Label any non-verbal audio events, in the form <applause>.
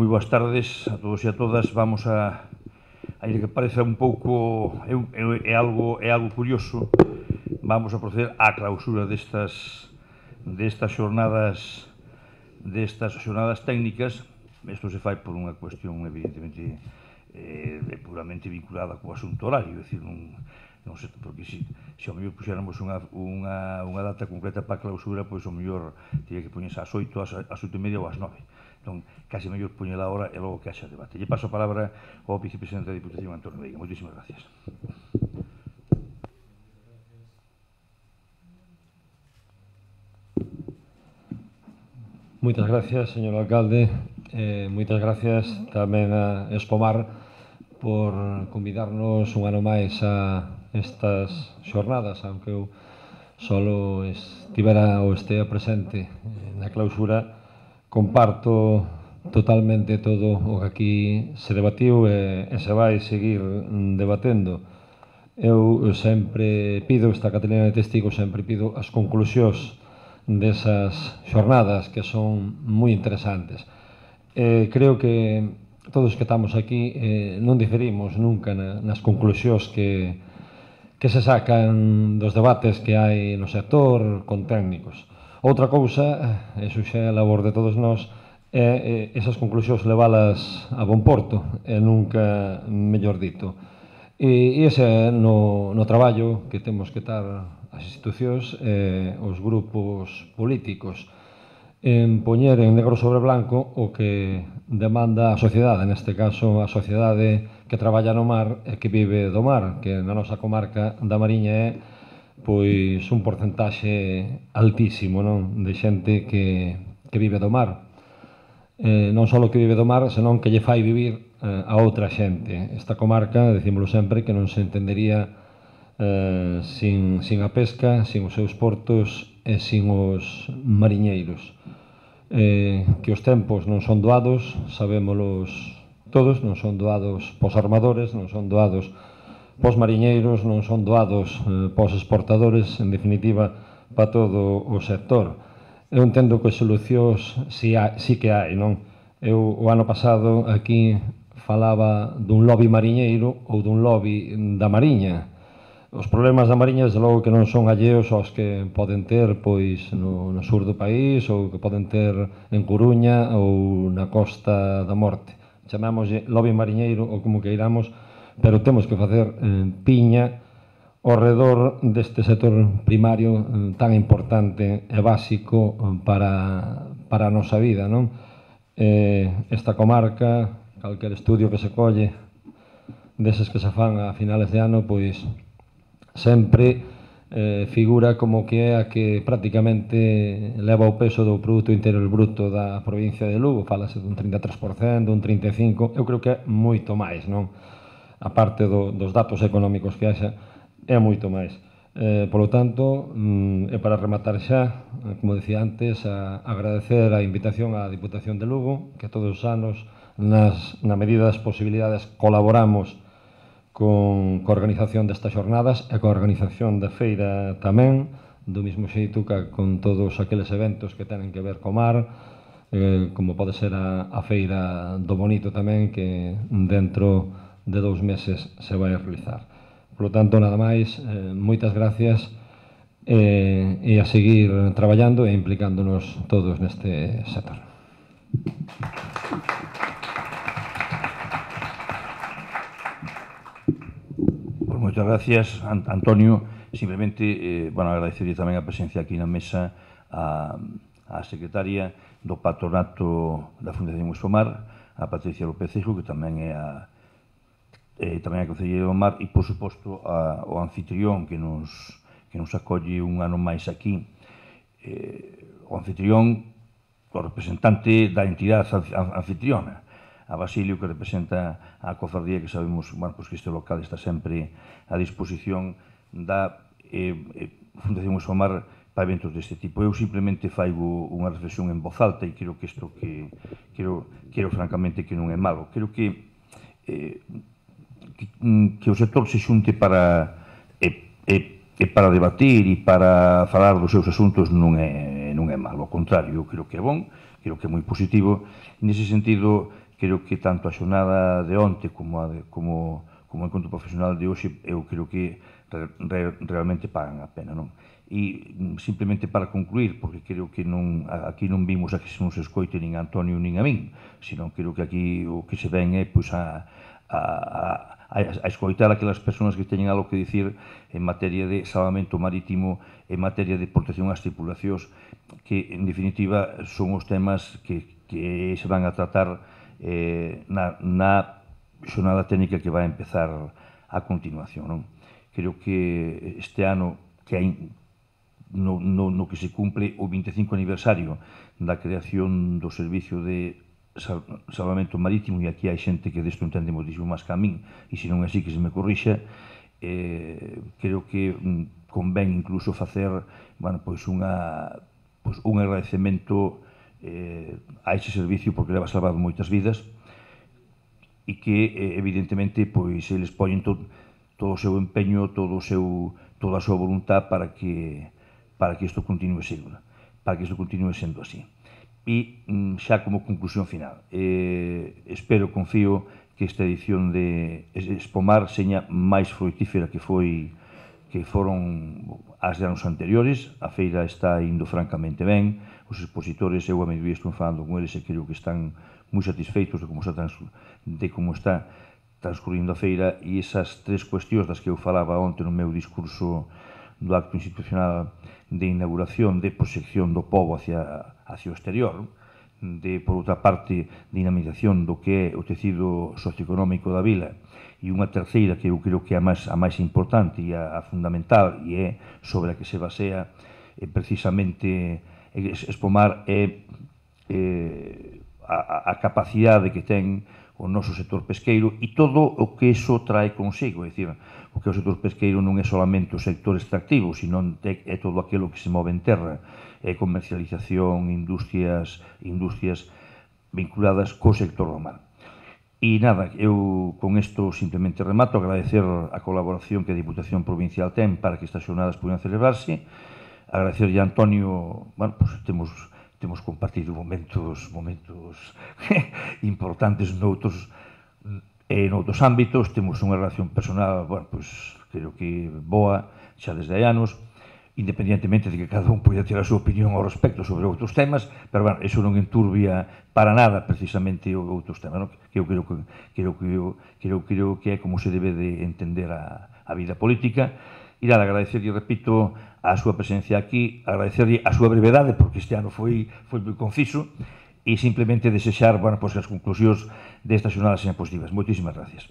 Moi boas tardes a todos e a todas. Vamos a a ir que parece un pouco é, é, é algo é algo curioso. Vamos a proceder á clausura destas destas xornadas destas xornadas técnicas. Isto se fai por unha cuestión evidentemente eh, puramente vinculada co asunto horario, é dicir, non non sei, porque si, se ao mellor puxéramos unha, unha, unha data concreta para a clausura, pois ao mellor teria que poñerse ás 8, ás, ás 8 e media ou ás 9. Entón, case mellor poñela a hora e logo que haxa debate. Lle paso a palabra ao vicepresidente da Diputación, Antonio Veiga. Moitísimas gracias. Moitas gracias, señor alcalde. Eh, moitas gracias tamén a Espomar por convidarnos un ano máis a estas xornadas, aunque eu solo estivera ou estea presente na clausura, comparto totalmente todo o que aquí se debatiu e, e se vai seguir debatendo. Eu sempre pido, esta Catalina de Testigos, sempre pido as conclusións desas xornadas que son moi interesantes. Eh, creo que todos que estamos aquí eh, non diferimos nunca na, nas conclusións que, que se sacan dos debates que hai no sector con técnicos. Outra cousa, eh, e xuxa a labor de todos nós, é, esas conclusións levalas a bon porto, e nunca mellor dito. E, e ese é no, no traballo que temos que estar as institucións e os grupos políticos en poñer en negro sobre blanco o que demanda a sociedade, neste caso a sociedade que traballa no mar e que vive do mar, que na nosa comarca da Mariña é pois un porcentaxe altísimo non de xente que, que vive do mar. Eh, non só que vive do mar, senón que lle fai vivir eh, a outra xente. Esta comarca, decímolo sempre, que non se entendería eh, sin, sin a pesca, sin os seus portos e sin os mariñeiros eh, que os tempos non son doados, sabémolos todos, non son doados pos armadores, non son doados pos mariñeiros, non son doados eh, pos exportadores, en definitiva, para todo o sector. Eu entendo que solucións si, ha, si que hai, non? Eu o ano pasado aquí falaba dun lobby mariñeiro ou dun lobby da mariña, Os problemas da Mariña, desde logo, que non son alleos aos que poden ter pois no, no sur do país ou que poden ter en Coruña ou na costa da Morte. Chamámoslle lobby mariñeiro ou como queiramos, pero temos que facer eh, piña ao redor deste sector primario eh, tan importante e básico eh, para, para a nosa vida. Non? Eh, esta comarca, calquer estudio que se colle, deses que se fan a finales de ano, pois sempre eh, figura como que é a que prácticamente leva o peso do produto interior bruto da provincia de Lugo, falase dun 33%, dun 35%, eu creo que é moito máis, non? A parte do, dos datos económicos que haxa, é moito máis. Eh, polo tanto, mm, e para rematar xa, eh, como decía antes, a agradecer a invitación á Diputación de Lugo, que todos os anos, nas, na medida das posibilidades, colaboramos con co organización destas xornadas e coa organización da feira tamén, do mismo xeito que con todos aqueles eventos que tenen que ver co mar, eh, como pode ser a, a feira do Bonito tamén, que dentro de dous meses se vai a realizar. Por lo tanto, nada máis, eh, moitas gracias eh, e a seguir traballando e implicándonos todos neste sector. Thank you. Moitas gracias, Antonio. Simplemente, eh, bueno, agradecería tamén a presencia aquí na mesa a, a secretaria do patronato da Fundación Uxomar, a Patricia López Eijo, que tamén é a eh, tamén a Concelleira do Mar e, por suposto, a, o anfitrión que nos, que nos acolle un ano máis aquí. Eh, o anfitrión, o representante da entidade anfitriona a Basilio, que representa a cofardía, que sabemos bueno, pues que este local está sempre a disposición da eh, eh, Fundación Somar para eventos deste tipo. Eu simplemente faigo unha reflexión en voz alta e creo que isto que quero, quero francamente que non é malo. Creo que eh, que, que o sector se xunte para e, e, e para debatir e para falar dos seus asuntos non é non é malo, ao contrario, eu creo que é bon, creo que é moi positivo. Nese sentido, creo que tanto a xornada de onte como a de, como como o encontro profesional de hoxe eu creo que re, re, realmente pagan a pena, non? E mm, simplemente para concluir, porque creo que non aquí non vimos a que se nos escoite nin a Antonio nin a min, senón creo que aquí o que se ven é pois a a, a, a escoitar aquelas persoas que teñen algo que dicir en materia de salvamento marítimo, en materia de protección ás tripulacións, que en definitiva son os temas que, que se van a tratar eh, na, na xornada técnica que vai empezar a continuación. Non? Creo que este ano que hai no, no, no que se cumple o 25 aniversario da creación do Servicio de Salvamento Marítimo e aquí hai xente que desto entende moitísimo máis que a min e se non é así que se me corrixa eh, creo que mm, convén incluso facer bueno, pois unha pois un agradecemento eh, a ese servicio porque leva salvado moitas vidas e que eh, evidentemente pois eles poñen to, todo o seu empeño, todo o seu toda a súa voluntad para que para que isto continue sendo, para que isto continue sendo así. E mm, xa como conclusión final, eh, espero, confío que esta edición de Espomar seña máis fructífera que foi que foron as de anos anteriores, a feira está indo francamente ben, os expositores, eu a mediodía estou falando con eles e creo que están moi satisfeitos de como está, trans, de como está transcurrindo a feira e esas tres cuestións das que eu falaba onte no meu discurso do acto institucional de inauguración de proxección do povo hacia, hacia o exterior, non? de, por outra parte, dinamización do que é o tecido socioeconómico da vila e unha terceira que eu creo que é a máis, a máis importante e a, a fundamental e é sobre a que se basea é precisamente espomar é, eh, é a, a capacidade que ten o noso sector pesqueiro e todo o que iso trae consigo, é dicir, o que o sector pesqueiro non é solamente o sector extractivo, senón é todo aquilo que se move en terra, é comercialización, industrias, industrias vinculadas co sector do mar. E nada, eu con isto simplemente remato, agradecer a colaboración que a Diputación Provincial ten para que estas xornadas poden celebrarse, agradecerlle a Antonio, bueno, pues, temos temos compartido momentos momentos <laughs> importantes noutros e noutros ámbitos, temos unha relación personal, bueno, pois, creo que boa, xa desde hai anos, independientemente de que cada un poida ter a súa opinión ao respecto sobre outros temas, pero, bueno, eso non enturbia para nada precisamente outros temas, non? que eu creo que, creo, que, creo, creo que é como se debe de entender a, a vida política. E nada, agradecer, e repito, a súa presencia aquí, agradecerlle a súa brevedade, porque este ano foi, foi moi conciso, e simplemente desexar bueno, pois, as conclusións destas jornadas sean positivas. Moitísimas gracias.